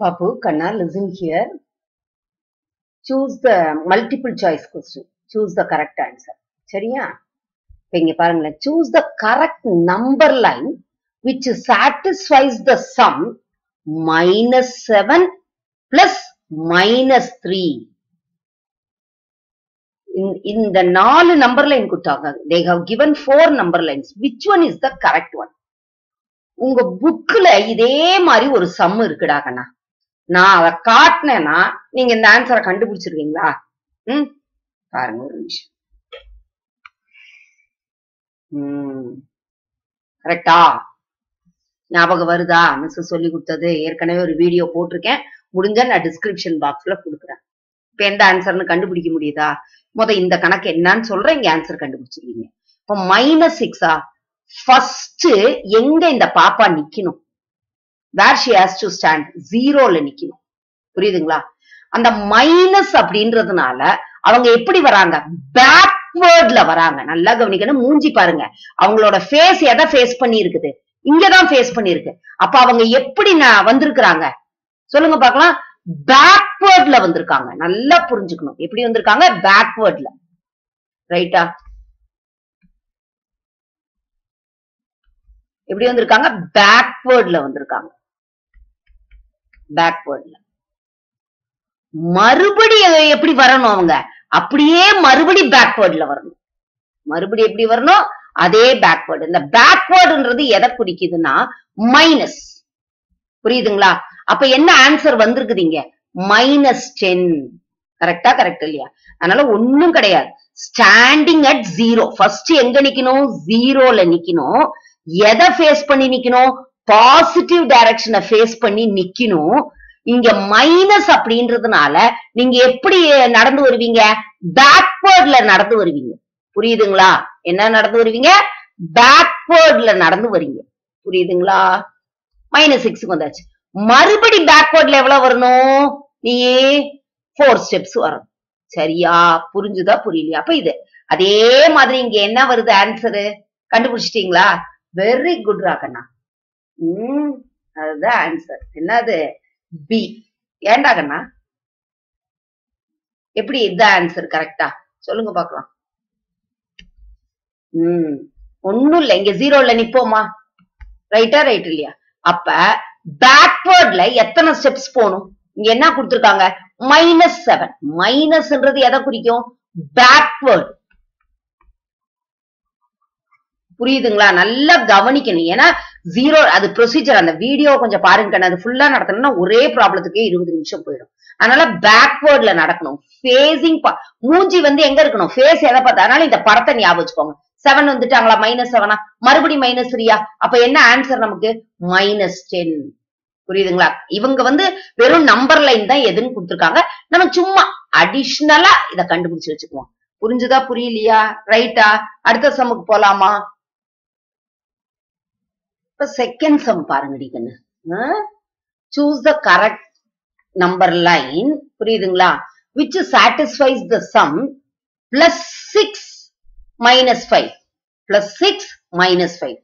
பாபு கண்ணா listen here choose the multiple choice question choose the correct answer. சரியா இப்போ இங்க பாருங்களேன் choose the correct number line which satisfies the sum minus seven plus minus three இந்த நாலு number line கொடுத்தாங்க they have given four number lines which one is the correct one உங்க புக்ல இதே மாதிரி ஒரு சம் இருக்குடாங்கண்ணா நான் அதை காட்டினேன்னா நீங்க இந்த ஆன்சரை கண்டுபிடிச்சிருவீங்களா? ம்? பாருங்க ஒரு நிமிஷம். கரெக்டா ஞாபகம் வருதா? மிஸ் சொல்லி கொடுத்தது. ஏற்கனவே ஒரு வீடியோ போட்டிருக்கேன். முடிஞ்சா நான் டிஸ்கிரிப்ஷன் பாக்ஸ்ல கொடுக்குறேன். இப்ப எந்த ஆன்சர்னு கண்டுபிடிக்க முடியுதா? முத இந்த கணக்கு என்னன்னு சொல்றேன். இங்க ஆன்சர் கண்டுபிடிச்சிருக்கீங்க இப்ப மைனஸ் சிக்ஸா ஃபர்ஸ்ட் எங்க இந்த பாப்பா நிக்கணும்? Where she has to stand ஜீரோல நிக்கணும். புரியுதுங்களா? அந்த மைனஸ் அப்படின்றதுனால அவங்க எப்படி வராங்க? பேக்வேர்ட்ல வராங்க. நல்லா கவனிக்கணும். மூஞ்சி பாருங்க. அவங்களோட ஃபேஸ் எதை ஃபேஸ் பண்ணி இருக்குது இங்கதான் ஃபேஸ் பண்ணிருக்கு அப்ப அவங்க எப்படி நான் வந்திருக்கிறாங்க? சொல்லுங்க பாக்கலாம் பேக்வேர்ட்ல வந்திருக்காங்க. நல்லா புரிஞ்சுக்கணும். எப்படி வந்திருக்காங்க? பேக்வேர்ட்ல ரைட்டா எப்படி வந்திருக்காங்க? பேக்வேர்ட்ல வந்திருக்காங்க. பேக்வேர்ட்ல மறுபடி எப்படி வரணும் அவங்க? அப்படியே மறுபடி பேக்வேர்ட்ல வரணும். மறுபடி எப்படி வரணும்? அதே பேக்வேர்டு இந்த பேக்வேர்டுன்றது எதை குறிக்குதுன்னா மைனஸ் புரியுதுங்களா? அப்ப என்ன ஆன்சர் வந்திருக்குதுங்க மைனஸ் டென் கரெக்டா கரெக்ட் இல்லையா? அதனால ஒண்ணும் கிடையாது. ஸ்டாண்டிங் அட் ஜீரோ ஃபர்ஸ்ட் எங்க நிக்கணும்? ஜீரோல நிக்கணும். எதை ஃபேஸ் பண்ணி நிக்கணும்? பாசிட்டிவ் டைரக்ஷனை ஃபேஸ் பண்ணி நிக்கணும். இங்க மைனஸ் அப்படின்றதுனால நீங்க எப்படி நடந்து வருவீங்க? பேக்வேர்ட்ல நடந்து வருவீங்க. புரியுதுங்களா? என்ன நடந்து வருவீங்க? பேக்வேர்ட்ல நடந்து வருவீங்க. புரியுதுங்களா? மைனஸ் சிக்ஸ் வந்தாச்சு. மறுபடி பேக்வேர்ட்ல எவ்வளவு வரணும்? நீ ஃபோர் ஸ்டெப்ஸ் வரணும். சரியா? புரிஞ்சுதா? புரியலையா? அப்ப இது. அதே மாதிரி இங்க என்ன வருது? ஆன்சரு கண்டுபிடிச்சிட்டீங்களா? Very good ராகண்ணா. உம் அதுதான் ஆன்சர் என்னது? பி ஏண்டா கண்ணா? எப்படி இதுதான் ஆன்சர் கரெக்டா சொல்லுங்க பாக்கலாம். உம் ஒண்ணும் இல்ல இங்க ஜீரோல நிப்போமா? ரைட்டா ரைட் இல்லையா? அப்ப பேக்வேர்ட்ல எத்தனை ஸ்டெப்ஸ் போகணும்? இங்க என்ன கொடுத்துருக்காங்க? மைனஸ் செவன் மைனஸ்ன்றது எதை குறிக்கும்? பேக்வேர்ட் புரியுதுங்களா? நல்லா கவனிக்கணும். ஏன்னா ஜீரோ அது ப்ரொசீஜர் அந்த வீடியோ கொஞ்சம் பாருங்க கண்ணு. அது ஃபுல்லா நடத்தணும்னா ஒரே ப்ராப்ளத்துக்கே இருபது நிமிஷம் போயிடும். அதனால பேக்வேர்ட்ல நடக்கணும். ஃபேஸிங் மூஞ்சி வந்து எங்க இருக்கணும்? ஃபேஸ் எதை பார்த்தா அதனால இந்த படத்தை ஞாபகம் வச்சுக்கோங்க. செவன் வந்துட்டாங்களா? மைனஸ் செவனா மறுபடியும் மைனஸ் த்ரீயா அப்ப என்ன ஆன்சர் நமக்கு? மைனஸ் டென் புரியுதுங்களா? இவங்க வந்து வெறும் நம்பர் லைன் தான் எதுன்னு கொடுத்துருக்காங்க. நம்ம சும்மா அடிஷ்னலா இத கண்டுபிடிச்சு வச்சுக்குவோம். புரிஞ்சுதா? புரியலையா? ரைட்டா அடுத்த சமுக்கு போலாமா? இப்ப செகண்ட் சம் பாருங்கடி கண்ணு. Choose the correct number line புரியுதுங்களா? Which satisfies the sum plus six minus five plus six minus five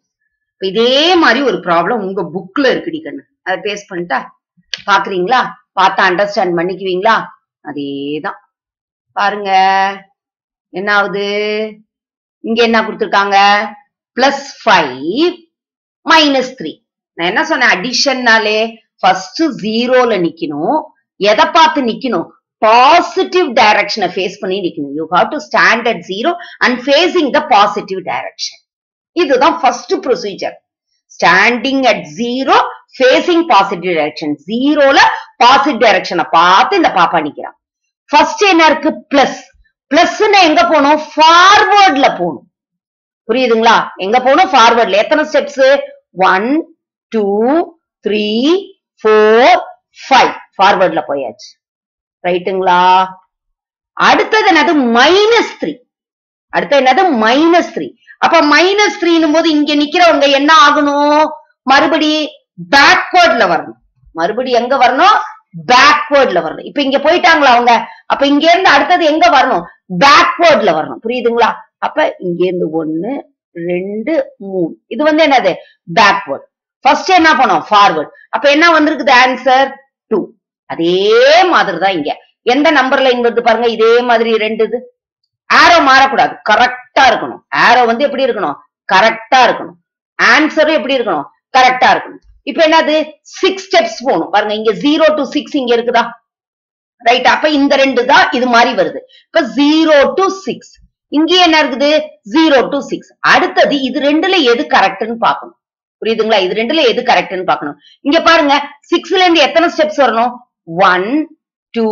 இதே மாதிரி ஒரு ப்ராப்ளம் உங்க புக்ல இருக்குடி கண்ணு. அதை பேஸ் பண்ணிட்டா பாக்குறீங்களா? பார்த்தா அண்டர்ஸ்டாண்ட் பண்ணிக்குவீங்களா? அதேதான். பாருங்க. என்ன ஆகுது இங்க என்ன கொடுத்துருக்காங்க? பிளஸ் ஃபைவ் மைனஸ் த்ரீ நான் என்ன சொன்னேன்? அடிஷன்னாலே ஃபர்ஸ்ட் ஜீரோல நிக்கணும். எதை பார்த்து நிக்கணும்? பாசிட்டிவ் டைரக்ஷனை ஃபேஸ் பண்ணி நிக்கணும். You have to stand at zero and facing the positive direction இதுதான் first procedure standing at zero facing positive direction ஜீரோல positive டைரக்ஷனை பார்த்து இந்த பாப்பா நிக்கிறான். ஃபர்ஸ்ட் என்ன இருக்கு? பிளஸ் பிளஸ்ன்னு எங்க போகணும்? ஃபார்வர்ட்ல போகணும். புரியுதுங்களா? எங்க போகணும்? ஃபார்வர்ட்ல எத்தனை steps one two three four five ஃபார்வர்ட்ல போயாச்சு. ரைட்டுங்களா அடுத்தது என்னது? மைனஸ் த்ரீ அடுத்து என்னது? மைனஸ் த்ரீ அப்ப மைனஸ் த்ரீனும் போது இங்க நிக்கிறவங்க என்ன ஆகணும்? மறுபடி பேக்வேர்ட்ல வரணும். மறுபடி எங்க வரணும்? பேக்வேர்ட்ல வரணும். இப்ப இங்க போயிட்டாங்களா அவங்க? அப்ப இங்க இருந்து அடுத்தது எங்க வரணும்? பேக்வேர்ட்ல வரணும். புரியுதுங்களா? அப்ப இங்க இருந்து ஒண்ணு ரெண்டு மூணு. இது வந்து என்னது? பேக்வர்ட் ஃபர்ஸ்ட் என்ன பண்ணோம்? ஃபார்வர்ட் அப்ப என்ன வந்திருக்குது? ஆன்சர் டூ அதே மாதிரிதான் இங்க. எந்த நம்பர் லைன் வந்து பாருங்க இதே மாதிரி ரெண்டு இது. ஆரோ மாறக்கூடாது. கரெக்டா இருக்கணும். ஆரோ வந்து எப்படி இருக்கணும்? கரெக்டா இருக்கணும். ஆன்சரும் எப்படி இருக்கணும்? கரெக்டா இருக்கணும். இப்ப என்னது? சிக்ஸ் ஸ்டெப்ஸ் போகணும். பாருங்க இங்க ஜீரோ டு சிக்ஸ் இங்க இருக்குதா? ரைட் அப்ப இந்த ரெண்டு தான் இது மாதிரி வருது. இப்ப ஜீரோ டு சிக்ஸ் இங்கே என்ன இருக்குது? ஜீரோ டு சிக்ஸ் அடுத்தது இது ரெண்டுல எது கரெக்ட்னு பாக்கணும் புரியுதுங்களா? இது ரெண்டுல எது கரெக்ட்னு பாக்கணும் இங்க பாருங்க சிக்ஸ்ல இருந்து எத்தனை ஸ்டெப்ஸ் வரணும்? One two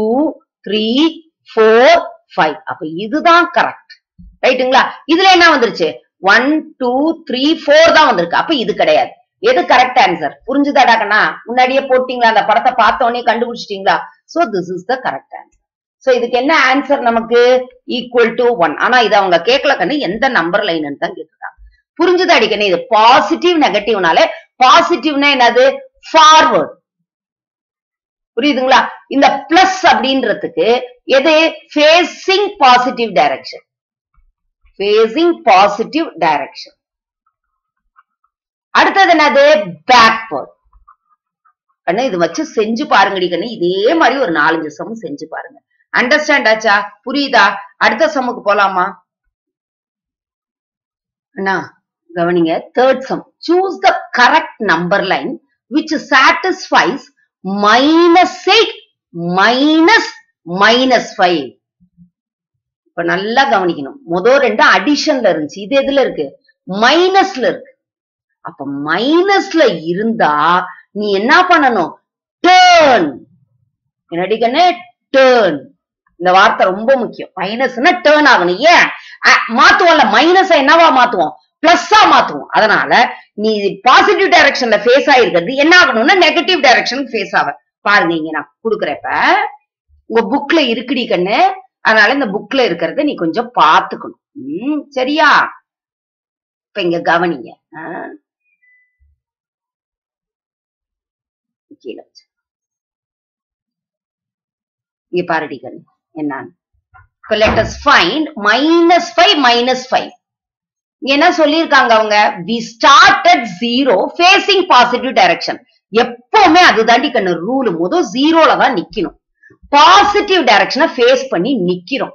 three four five அப்ப இதுதான் கரெக்ட் ரைட்டுங்களா இதுல என்ன வந்துருச்சு? ஒன் டூ த்ரீ ஃபோர் தான் வந்திருக்கு. அப்ப இது கிடையாது. எது கரெக்ட் ஆன்சர் புரிஞ்சுதாடாக்கண்ணா முன்னாடியே போட்டீங்களா? அந்த படத்தை பார்த்த உடனே கண்டுபிடிச்சிட்டீங்களா? So this is the correct answer so இதுக்கு என்ன ஆன்சர் நமக்கு? ஈக்குவல் டு ஒன் ஆனா இது அவங்க கேட்கல கண்ணு எந்த நம்பர் லைன் தான் கேட்டுருக்காங்க. புரிஞ்சுதா அடிக்கணும் இது பாசிட்டிவ் நெகட்டிவ்னாலே பாசிட்டிவ்னா என்னது? ஃபார்வர்ட் புரியுதுங்களா? இந்த பிளஸ் அப்படின்றதுக்கு எது? Facing positive direction facing positive direction அடுத்தது என்னது? பேக்வர்ட் கண்ணு இது வச்சு செஞ்சு பாருங்கடி கண்ணு. இதே மாதிரி ஒரு நாலஞ்சு சமம் செஞ்சு பாருங்க. அண்டர்ஸ்டாண்ட் ஆச்சா? புரியுதா? அடுத்த சம்முக்கு போலாமா? அண்ணா கவனிங்க. Third sum choose the correct number line which satisfies minus eight minus minus five இப்ப நல்லா கவனிக்கணும். முதல் ரெண்டு அடிஷன்ல இருந்துச்சு. இது எதுல இருக்கு? மைனஸ்ல இருக்கு. அப்ப மைனஸ்ல இருந்தா நீ என்ன பண்ணணும்? டேர்ன் என்னடி கண்ணு? டேர்ன் இந்த வார்த்தை ரொம்ப முக்கியம். மைனஸ்னா டேர்ன் ஆகணும். ஏன்? மாத்துவோம்ல மைனஸ் என்னவா மாத்துவோம்? பிளஸ்ஸா மாத்துவோம். அதனால நீ பாசிட்டிவ் டைரக்ஷன்ல ஃபேஸ் ஆயிருக்கிறது என்ன ஆகணும்னா நெகட்டிவ் டைரக்ஷனுக்கு ஃபேஸ் ஆக பாருங்க இங்க நான் கொடுக்குறப்ப உங்க புக்ல இருக்குடி கண்ணு. அதனால இந்த புக்ல இருக்கிறத நீ கொஞ்சம் பாத்துக்கணும் உம் சரியா? இப்ப இங்க கவனிங்க. கீழே இங்க பாருடி கண்ணு. என்னான்னு let us find minus five minus five என்ன சொல்லியிருக்காங்க அவங்க? We start at zero facing positive direction எப்பவுமே அதுதாண்டி கண்ணு ரூல் முதல் ஜீரோல தான் நிக்கணும். பாசிட்டிவ் டைரக்ஷனை ஃபேஸ் பண்ணி நிக்கிறோம்.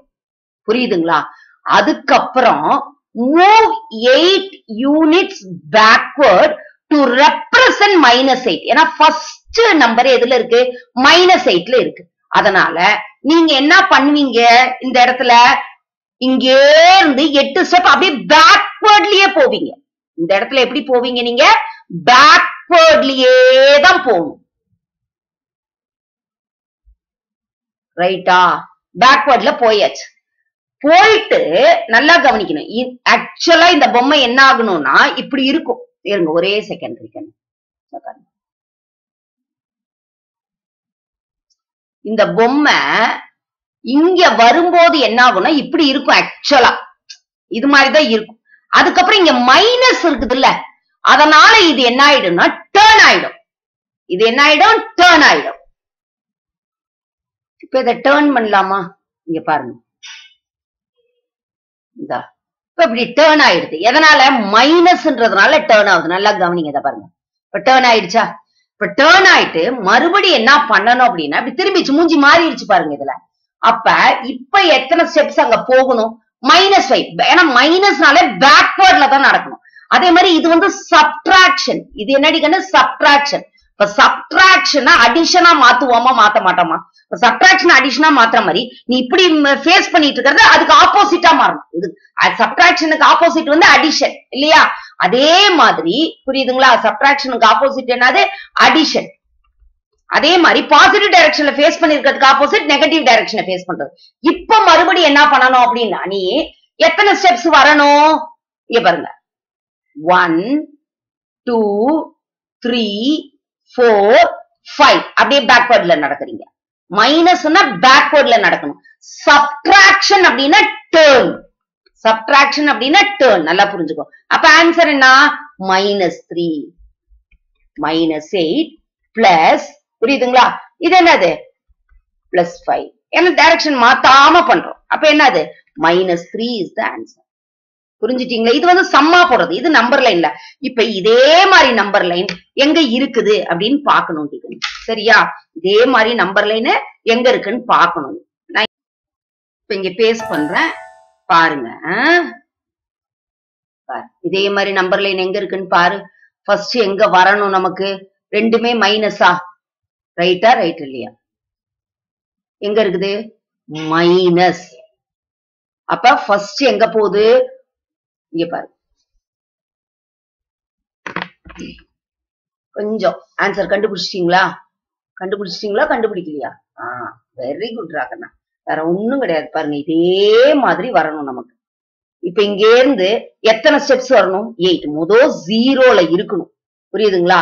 புரியுதுங்களா? அதுக்கப்புறம் move eight units backward to represent minus eight ஏன்னா ஃபர்ஸ்ட் நம்பர் எதுல இருக்கு? மைனஸ் எயிட்ல இருக்கு. அதனால நீங்க என்ன பண்ணுவீங்க? இந்த இடத்துல இங்கே இருந்து எட்டு ஸ்டெப் அப்படியே பேக்வேர்ட்லயே போவீங்க. இந்த இடத்துல எப்படி போவீங்க நீங்க? பேக்வேர்ட்லயே தான் போகணும். ரைட்டா? பேக்வேர்ட்ல போயாச்சு. போயிட்டு நல்லா கவனிக்கணும். ஆக்சுவலா இந்த பொம்மை என்ன ஆகணும்னா இப்படி இருக்கும். இருங்க ஒரே செகண்ட் இருக்கணும் இந்த பொம்மை இங்க வரும்போது என்ன ஆகும்னா இப்படி இருக்கும் ஆக்சுவலா இது மாதிரிதான் இருக்கும். அதுக்கப்புறம் இங்க மைனஸ் இருக்குது இல்ல அதனால இது என்ன ஆயிடும்னா டேர்ன் ஆயிடும். இது என்ன ஆயிடும்? டேர்ன் ஆயிடும். இப்ப இதை டேர்ன் பண்ணலாமா? இங்க பாருங்க. இந்தா. இப்ப இப்படி டேர்ன் ஆயிடுது. எதனால? மைனஸ்ன்றதுனால டேர்ன் ஆகுது. நல்லா கவனிங்க இதை பாருங்க. இப்ப டேர்ன் ஆயிடுச்சா? இப்ப டேர்ன் ஆயிட்டு மறுபடியும் என்ன பண்ணணும் அப்படின்னா இப்படி திரும்பிச்சு மூஞ்சி மாறிடுச்சு பாருங்க இதுல. அப்ப இப்ப எத்தனை ஸ்டெப்ஸ் அங்க போகணும்? மைனஸ் ஃபைவ் ஏன்னா மைனஸ்னாலே பேக்வேர்ட்ல தான் நடக்கணும். அதே மாதிரி இது வந்து சப்ட்ராக்ஷன் இது என்னடிக்கன்னு சப்ட்ராக்ஷன் இப்ப சப்ட்ராக்ஷனா அடிஷனா மாத்துவோமா மாத்த மாட்டோமா? இப்ப சப்ட்ராக்ஷன் அடிஷனா மாத்துற மாதிரி நீ இப்படி ஃபேஸ் பண்ணிட்டு இருக்கிறது அதுக்கு ஆப்போசிட்டா மாறணும். இது சப்ட்ராக்ஷனுக்கு ஆப்போசிட் வந்து அடிஷன் இல்லையா? அதே மாதிரி புரியுதுங்களா? சப்ட்ராக்ஷனுக்கு ஆப்போசிட் என்னது? அடிஷன் அதே மாதிரி பாசிட்டிவ் டைரக்ஷன்ல ஃபேஸ் பண்ணிருக்கிறதுக்கு ஆப்போசிட் நெகட்டிவ் டைரக்ஷனை ஃபேஸ் பண்றது. இப்ப மறுபடியும் என்ன பண்ணணும் அப்படின்னா நீ எத்தனை ஸ்டெப்ஸ் வரணும்? இங்க பாருங்க. One two three four five அப்படியே பேக்வேர்ட்ல நடக்கிறீங்க. மைனஸ்னா பேக்வேர்ட்ல நடக்கணும். சப்ட்ராக்ஷன் அப்படின்னா டேர்ன் சப்ட்ராக்ஷன் அப்படின்னா டேர்ன் நல்லா புரிஞ்சுக்கோ. அப்ப ஆன்சர் என்ன? Minus three minus eight plus புரியுதுங்களா? இது என்னது? பிளஸ் ஃபைவ் ஏன்னா டைரக்ஷன் மாத்தாம பண்றோம். அப்ப என்னது? Minus three is the answer புரிஞ்சுட்டீங்களா? இது வந்து சம்மா போடுறது. இது நம்பர் லைன்ல இப்ப இதே மாதிரி நம்பர் லைன் எங்க இருக்குது அப்படின்னு பாக்கணும் சரியா? இதே மாதிரி நம்பர் லைன் எங்க இருக்குன்னு பாக்கணும் நான் இப்ப இங்க பேஸ்ட் பண்றேன். பாருங்க. இதே மாதிரி நம்பர் லைன் எங்க இருக்குன்னு பாரு. ஃபர்ஸ்ட் எங்க வரணும் நமக்கு? ரெண்டுமே மைனஸா ரைட்டா ரைட் இல்லையா? எங்க இருக்குது? மைனஸ் அப்ப ஃபர்ஸ்ட் எங்க போகுது? இங்க பாரு. கொஞ்சம் ஆன்சர் கண்டுபிடிச்சிட்டீங்களா? கண்டுபிடிச்சிட்டீங்களா? கண்டுபிடிக்கலையா? ஆ வெரி குட் ராகண்ணா. வேற ஒண்ணும் கிடையாது பாருங்க. இதே மாதிரி வரணும் நமக்கு. இப்ப இங்க இருந்து எத்தனை ஸ்டெப்ஸ் வரணும்? எயிட் முத ஜீரோல இருக்கணும். புரியுதுங்களா?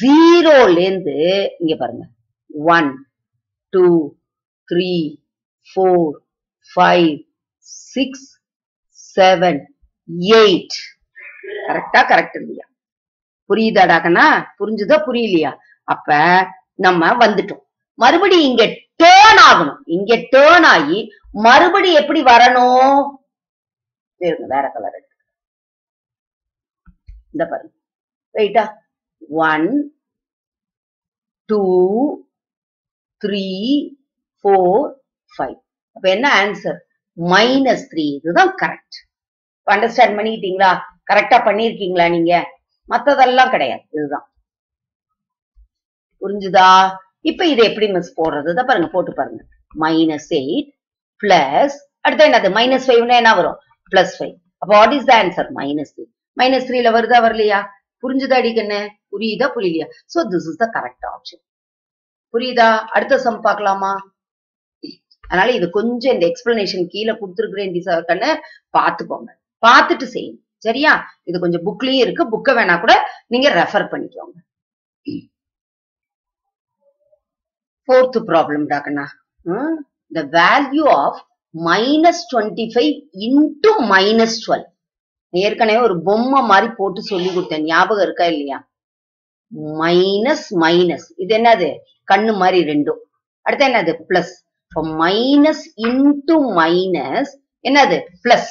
ஜீரோல இருந்து இங்க பாருங்க. One two three four five six seven eight கரெக்டா கரெக்ட் இல்லையா? புரியுதாடாக்கண்ணா புரிஞ்சுதா புரியலையா? அப்ப நம்ம வந்துட்டோம். மறுபடியும் இங்க டேர்ன் ஆகணும். இங்க டேர்ன் ஆகி மறுபடி எப்படி வரணும்? வேற கலர் இந்த பாருங்க. ரைட்டா one two three four five அப்ப என்ன ஆன்சர் மைனஸ் த்ரீ இதுதான் கரெக்ட் அண்டர்ஸ்டாண்ட் பண்ணிக்கிட்டீங்களா? கரெக்டா பண்ணிருக்கீங்களா நீங்க? மத்ததெல்லாம் கிடையாது. இதுதான். புரிஞ்சுதா? இப்ப இதை எப்படி மிஸ் போடுறது? பாருங்க போட்டு பாருங்க. மைனஸ் எயிட் பிளஸ் அடுத்து என்னது? மைனஸ் ஃபைவ்னா என்ன வரும்? பிளஸ் ஃபைவ் அப்ப what is the answer minus three minus த்ரீல வருதா வரலையா? புரிஞ்சுதா அடிக்கண்ணு புரியுதா புரியலையா? So this is the correct option புரியுதா? அடுத்த சம் பார்க்கலாமா? அதனால இது கொஞ்சம் இந்த எக்ஸ்பிளனேஷன் கீழே கொடுத்துருக்கிறேன் கண்ணு பாத்துக்கோங்க பார்த்துட்டு செய்யுங்க. சரியா? இது கொஞ்சம் புக்லயும் இருக்கு. புக்கை வேணா கூட நீங்க ரெஃபர் பண்ணிக்கோங்க. Fourth problem டாக்கண்ணா the value of minus twenty five into minus twelve ஏற்கனவே ஒரு பொம்மை மாதிரி போட்டு சொல்லி கொடுத்தேன் ஞாபகம் இருக்கா இல்லையா? மைனஸ் மைனஸ் இது என்னது? கண்ணு மாதிரி ரெண்டும். அடுத்து என்னது? பிளஸ் இப்போ மைனஸ் இன்டு மைனஸ் என்னது? பிளஸ்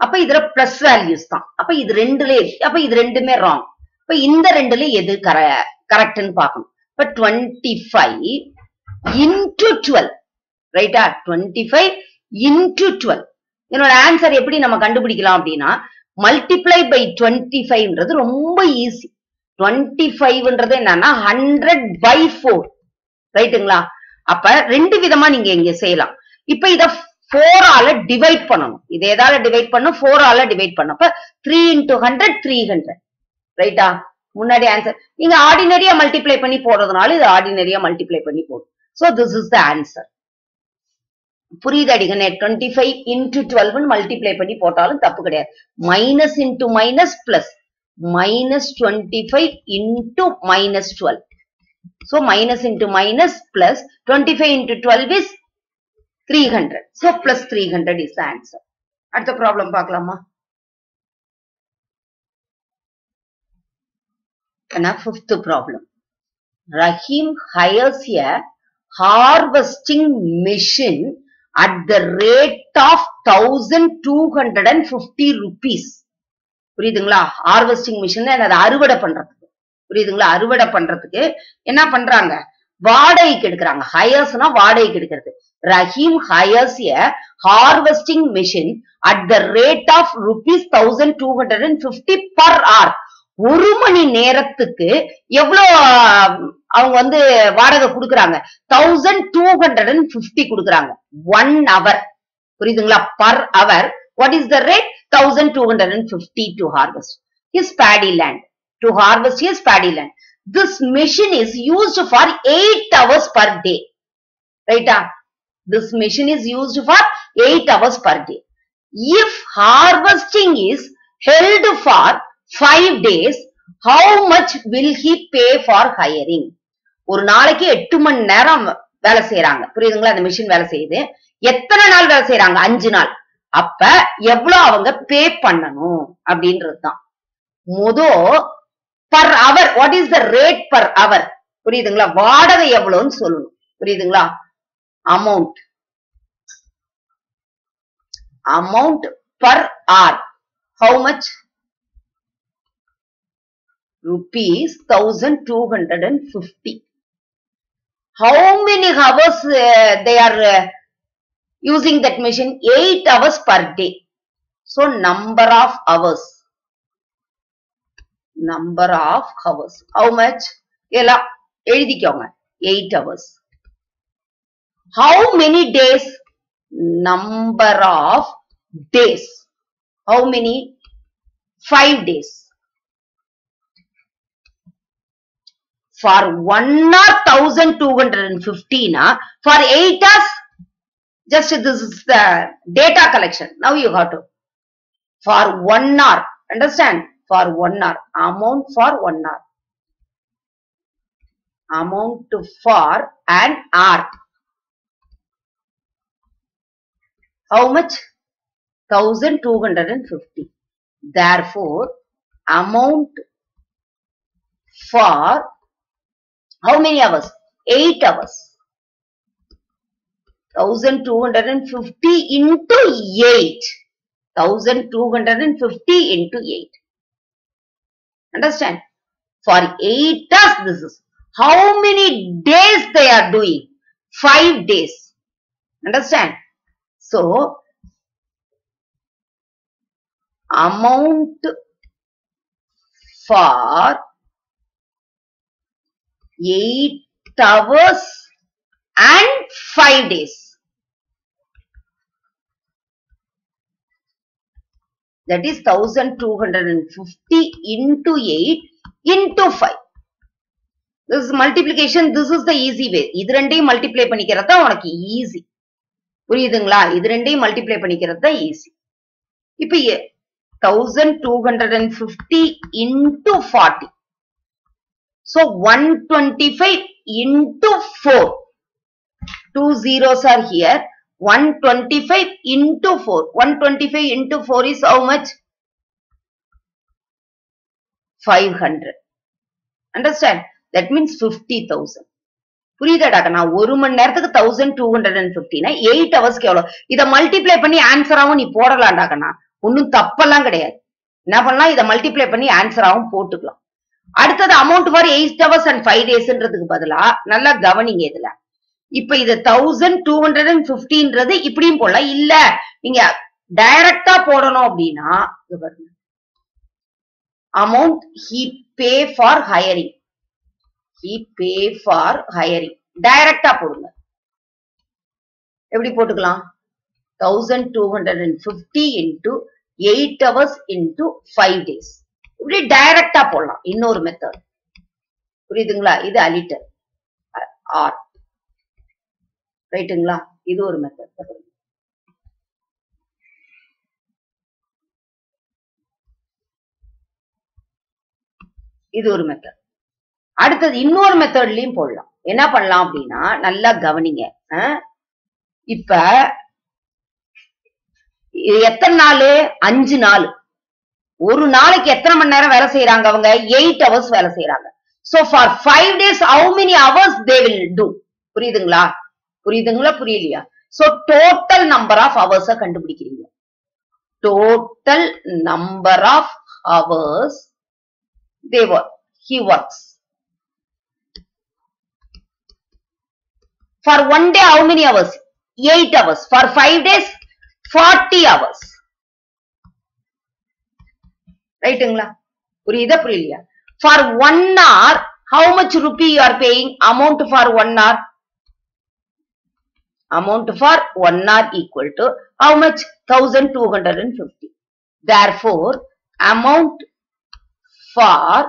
அப்ப இதுல பிளஸ் வேல்யூஸ் தான். அப்ப இது ரெண்டுல அப்ப இது ரெண்டுமே ராங் இப்ப இந்த ரெண்டுல எது கர கரெக்ட்னு பார்க்கணும். இப்ப டுவெண்ட்டி ஃபைவ் இன்டு டுவெல் ரைட்டா டுவெண்ட்டி ஃபைவ் இன்டு டுவெல் என்னோட ஆன்சர் எப்படி நம்ம கண்டுபிடிக்கலாம் அப்படின்னா மல்டிப்ளை பை டுவெண்ட்டி ஃபைவ்ன்றது ரொம்ப ஈஸி டுவெண்ட்டி ஃபைவ்ன்றது என்னன்னா ஹண்ட்ரட் பை ஃபோர் ரைட்டுங்களா அப்ப ரெண்டு விதமா நீங்க இங்க செய்யலாம். இப்ப இத ஃபோர் ஆல டிவைட் பண்ணணும். இது எதால டிவைட் பண்ணும் ஃபோர் ஆல டிவைட் பண்ணும் அப்ப three into hundred three hundred ரைட்டா முன்னாடி ஆன்சர் நீங்க ஆர்டினரியா மல்டிப்ளை பண்ணி போடுறதுனால இது ஆர்டினரியா மல்டிப்ளை பண்ணி போடும். So this is the answer புரியுது அடிக்கண்ணே டுவெண்ட்டி ஃபைவ் இன்டூ டுவெல்வ்னு மல்டிப்ளை பண்ணி போட்டாலும் தப்பு கிடையாது. Minus into minus plus minus twenty five into minus twelve So minus into minus plus 25 into 12 is 300. So plus 300 is the answer அடுத்த problem பார்க்கலாமா? என்ன fifth problem. Rahim hires a harvesting machine at the rate of 1250 rupees. புரியுதுங்களா? Harvesting machine அதை அறுவடை பண்றதுக்கு. புரியுதுங்களா? அறுவடை பண்றதுக்கு என்ன பண்றாங்க? வாடகைக்கு எடுக்கிறாங்க. ஹயர்ஸ்னா வாடகைக்கு எடுக்கிறது. Rahim hires a harvesting machine at the rate of rupees thousand two hundred and fifty per hour ஒரு மணி நேரத்துக்கு எவ்வளோ அவங்க வந்து வாடகை கொடுக்குறாங்க thousand two hundred and fifty கொடுக்குறாங்க ஒன் அவர் புரியுதுங்களா per hour what is the rate thousand two hundred and fifty to harvest his paddy land to harvest his paddy land this machine is used for eight hours per day ரைட்டா this machine is used for eight hours per day if harvesting is held for for five days, how much will he pay for hiring? ஒரு நாளைக்கு எட்டு மணி நேரம் வேலை செய்யறாங்க புரியுதுங்களா? அந்த machine வேலை செய்யுது. எத்தனை நாள் வேலை செய்யறாங்க அஞ்சு நாள். அப்ப எவ்வளவு அவங்க பே பண்ணணும்? அப்படின்றதுதான். முதோ per hour what is the rate per hour புரியுதுங்களா? வாடகை எவ்வளவுன்னு சொல்லணும். புரியுதுங்களா? Amount amount per hour how much Rupees 1250. How many hours uh, they are uh, using that machine? 8 hours per day. So number of hours. Number of hours. How much? எல்லாம் எழுதிக்கோங்க 8 hours. How many days? Number of days. How many? 5 days. For 1 hour 1250 na, ah, for 8 hours just this is the data collection. Now you have to for 1 hour. Understand? For 1 hour. Amount for 1 hour. Amount for an hour. How much? 1250. Therefore, amount for how many hours? 8 hours. 1250 into 8. 1250 into 8. Understand? For 8 hours this is. How many days they are doing? 5 days. Understand? So, amount for 8 hours and 5 days. That is 1250 into 8 into 5. This is multiplication. This is the easy way. இது ரெண்டையும் multiply பண்ணிக்கிறது தான் உனக்கு easy புரியுதுங்களா இது ரெண்டையும் multiply பண்ணிக்கிறது தான் ஈஸி இப்ப thousand two hundred and fifty into forty so one twenty five into four two zeros so one twenty five into four two zeros are here one twenty five into four one twenty five into four is how much five hundred understand that means fifty thousand புரியுதாடாக்கா நான் ஒரு மணி நேரத்துக்கு thousand two hundred and ஃபிஃப்டினா eight ஹவர்ஸ்க்கு எவ்வளவு இதை multiply பண்ணி ஆன்சராகவும் நீ போடலாம்டாக்கண்ணா ஒன்னும் தப்பெல்லாம் கிடையாது. என்ன பண்ணலாம்? இதை மல்டிப்ளை பண்ணி ஆன்சராகவும் போட்டுக்கலாம். அடுத்தது amount for eight hours and five டேஸ்ன்றதுக்கு பதிலா நல்லா கவனிங்க இதுல. இப்ப இது தௌசண்ட் டூ ஹண்ட்ரட் அண்ட் பிப்டின்றது இப்படியும் போல இல்ல நீங்க டைரக்டா போடணும் அப்படின்னா amount he pay for hiring he pay for hiring டைரக்டா போடுங்க. எப்படி போட்டுக்கலாம்? Thousand two hundred and fifty into eight hours into five days இப்படி டைரக்டா போடலாம். இன்னொரு மெத்தட் புரியுதுங்களா? இது அலிட்டர் ஆர் ரைட்டுங்களா இது ஒரு மெத்தட் இது ஒரு மெத்தட் அடுத்தது இன்னொரு மெத்தட்லயும் போடலாம். என்ன பண்ணலாம் அப்படின்னா நல்லா கவனிங்க. இப்ப எத்தனை நாள்? அஞ்சு நாள். ஒரு நாளைக்கு எத்தனை மணி நேரம் வேலை செய்யறாங்க அவங்க? எயிட் ஹவர்ஸ் வேலை செய்யறாங்க so for five days how many hours they will do புரியுதுங்களா? புரியுதுங்களா புரியலையா? So total number of hours கண்டுபிடிக்கிறீங்க. Total number of hours they work he works for one day how many hours eight hours for five days forty hours ரைட்டுங்களா ஒரு இதை புரியலையா for one hour how much rupee you are paying amount for one hour amount for 1 hour equal to how much 1250 therefore amount for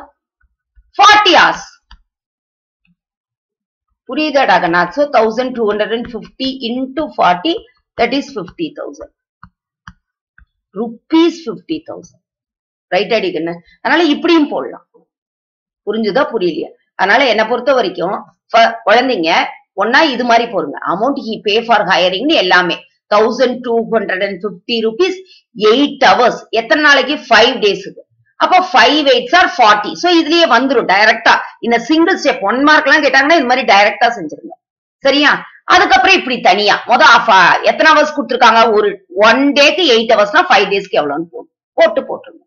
40 hours puriyudha raghunath so 1250 into 40 that is 50000 rupees 50000 right அடிக்கு என்ன? அதனால இப்படியும் போடலாம். புரிஞ்சுதா? புரியலையா? அதனால என்னை பொறுத்த வரைக்கும் குழந்தைங்க ஒன்னா இது மாதிரி போடுங்க. அமௌண்ட் ஹி பே ஃபார் ஹையரிங்னு எல்லாமே. Thousand two hundred and fifty rupees eight hours எத்தனை நாளைக்கு? ஃபைவ் டேஸுக்கு அப்போ five eights are forty so இதுலயே வந்துடும் டைரக்டா இந்த சிங்கிள் ஸ்டெப் ஒன் மார்க் எல்லாம் கேட்டாங்கன்னா இது மாதிரி டைரக்டா செஞ்சிருங்க. சரியா? அதுக்கப்புறம் இப்படி தனியா. மொத எத்தனை ஹவர்ஸ் கொடுத்துருக்காங்க? ஒரு ஒன் டேக்கு எயிட் ஹவர்ஸ்னா ஃபைவ் டேஸ்க்கு எவ்வளோன்னு போட்டு போட்டு போட்டுருங்க.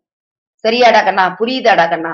சரியாடா கண்ணா புரியுதாடா கண்ணா?